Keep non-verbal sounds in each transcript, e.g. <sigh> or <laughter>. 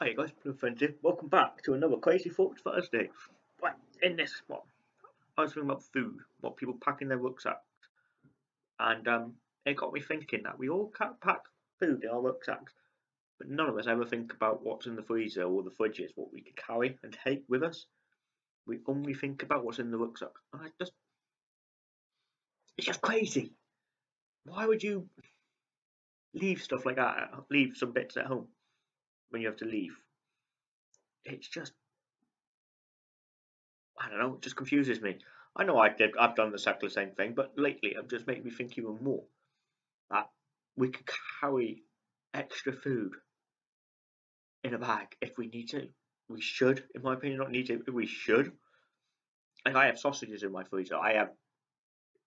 Hi guys, Blue here. Welcome back to another Crazy Thoughts Thursday. Right, in this one, I was thinking about food, what people pack in their rucksacks. And um, it got me thinking that we all pack food in our rucksacks, but none of us ever think about what's in the freezer or the fridges, what we could carry and take with us. We only think about what's in the rucksack. And I just, it's just crazy. Why would you leave stuff like that, leave some bits at home? When you have to leave. It's just, I don't know, it just confuses me. I know I did, I've done exactly the same thing, but lately it just made me think even more that we could carry extra food in a bag if we need to. We should, in my opinion, not need to. We should. Like I have sausages in my freezer. I have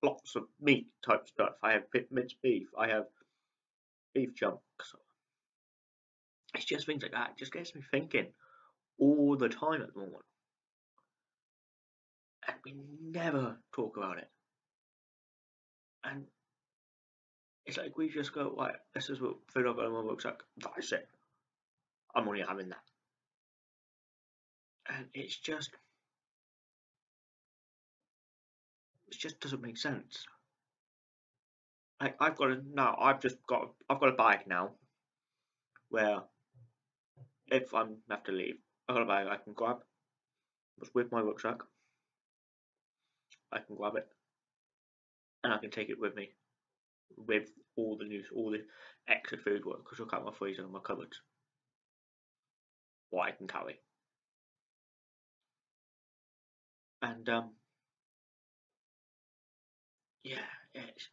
lots of meat type stuff. I have minced beef. I have beef chunks it's just things like that. It just gets me thinking all the time at the moment. And we never talk about it. And it's like we just go, right, this is what food I've got in my. That's it. I'm only having that. And it's just, it just doesn't make sense. Like I've got a now, I've just got, I've got a bag now where if I'm have to leave, I got a bag I can grab. It's with my rucksack. I can grab it, and I can take it with me, with all the news, all the extra food work. Because look at my freezer and my cupboards. What I can carry, and um, yeah, it's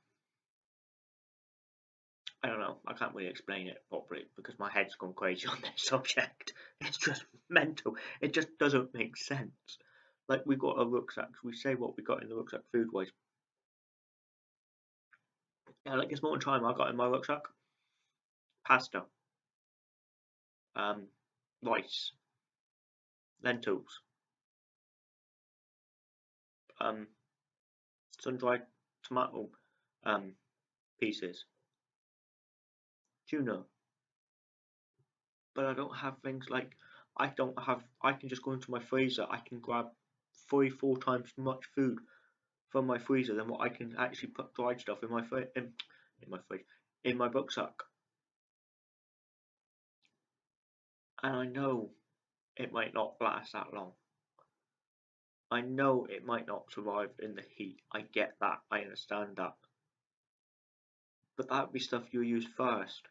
I don't know. I can't really explain it properly because my head's gone crazy on this <laughs> subject. It's just mental. It just doesn't make sense. Like we got a rucksack. We say what we got in the rucksack food wise. Yeah, like this morning time I got in my rucksack pasta, um, rice, lentils, um, sun dried tomato um, pieces tuna. But I don't have things like I don't have. I can just go into my freezer. I can grab three, four times much food from my freezer than what I can actually put dried stuff in my in, in my fridge in my rucksack. And I know it might not last that long. I know it might not survive in the heat. I get that. I understand that. But that would be stuff you use first.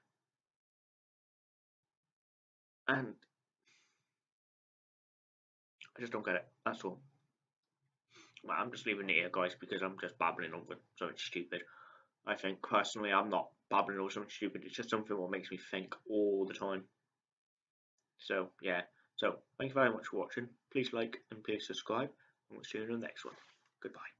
And I just don't get it. That's all. Well, I'm just leaving it here, guys, because I'm just babbling over something stupid. I think personally, I'm not babbling over something stupid. It's just something what makes me think all the time. So yeah. So thank you very much for watching. Please like and please subscribe, and we'll see you in the next one. Goodbye.